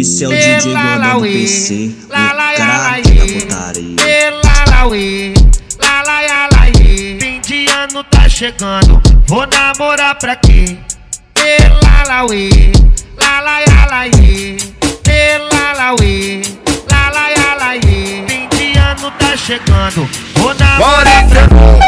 Esse é o DJ Gordão do PC, o craque da putaria. Fim de ano tá chegando, vou namorar pra quê? Lalauê, lalaialaê. Lalauê, lalaialaê. Fim de ano tá chegando, vou namorar pra quê?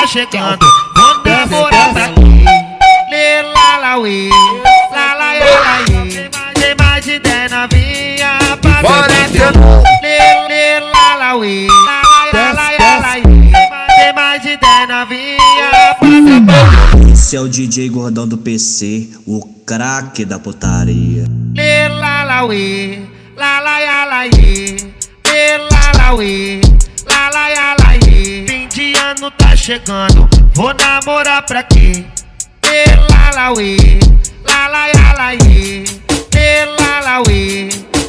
Tá chegando, vou namorar pra quê? Lê lalauê, lalaialaê. Tem mais de dez novinha pra beber. Lê, lê lalauê, lalaialaê. Tem mais de dez novinha pra beber. Esse é o DJ Gordão do PC, o craque da putaria. Lê lalauê, lalaialaê. Lê lalauê, lalaialaê. Ano tá chegando, vou namorar pra quê? Lê lalauê, lalaialaê. Lê lalauê,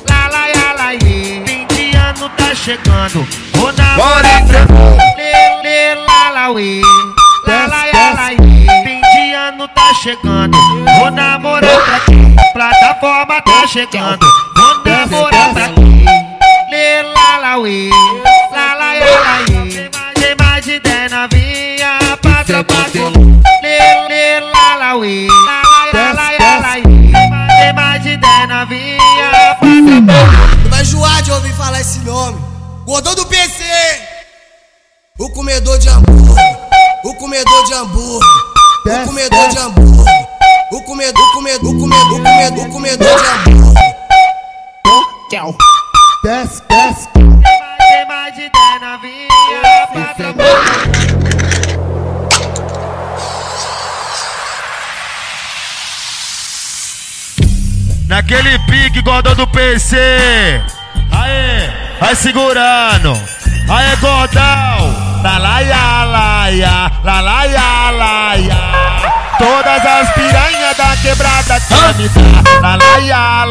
lalaialaê. Fim de ano tá chegando, vou namorar pra quê? Lê lalauê, lalaialaê. Fim de ano tá chegando, vou namorar pra quê? Plataforma tá chegando, vou namorar pra quê? Ouvir falar esse nome. Gordão do PC. O comedor de hambúrguer. O comedor de hambúrguer. O comedor de hambúrguer. O comedor, o comedor, o comedor, o comedor, o comedor de hambúrguer. Desce, desce. Tem mais de dez novinha pra trocar Naquele pique, gordão do PC. Aê, vai segurando. Aê, gordão. La laia, la laia. Todas as piranhas da quebrada quer me dar. La laia,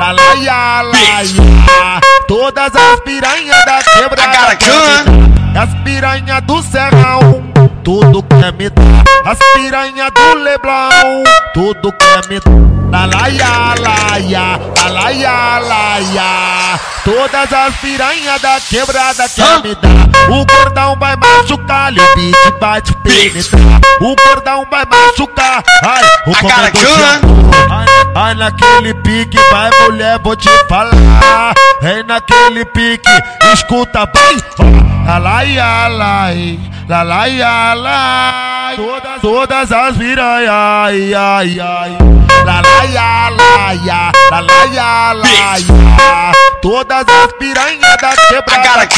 la laia. Todas as piranhas da quebrada quer me dar. As piranhas do serrão tudo quer me dar. As piranha do Leblon, tudo quer me dar. La laia, laia, la laia, laia. Todas as piranha da quebrada quer me dar. O gordão vai machucar, o beat vai te penetrar. O gordão vai machucar, ai, o comedor amor. Ai, ai, naquele pique, vai mulher, vou te falar. É naquele pique, escuta, vai. La laia, lai, la laia, lai. Todas, todas as piranha, ai, ai, ai. La laia, laia, la laia, laia. Todas as piranha da quebrada.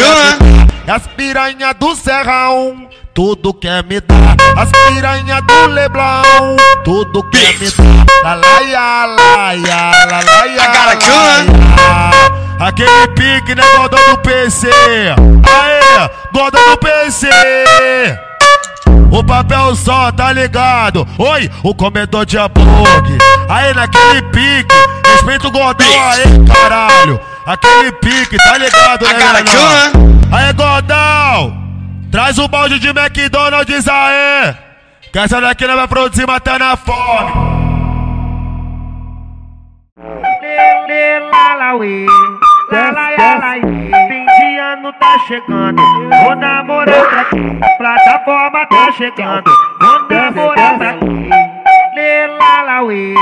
As piranha do serrão, tudo quer me dar. As piranha do Leblon, tudo quer me dar. La laia, laia, la laia, laia. Aquele pique, né, gordão do PC? Aê, gordão do PC! O papel só, tá ligado? Oi, o comedor de hambúrguer. Aí naquele pique, respeita o gordão aí, caralho. Aquele pique, tá ligado, né, menor? Aí, gordão, traz um balde de McDonald's aí. Que essa daqui não vai produzir matando a fome. Lê, chegando, vou namorar pra quê? Plataforma tá chegando, vou namorar pra lalauê,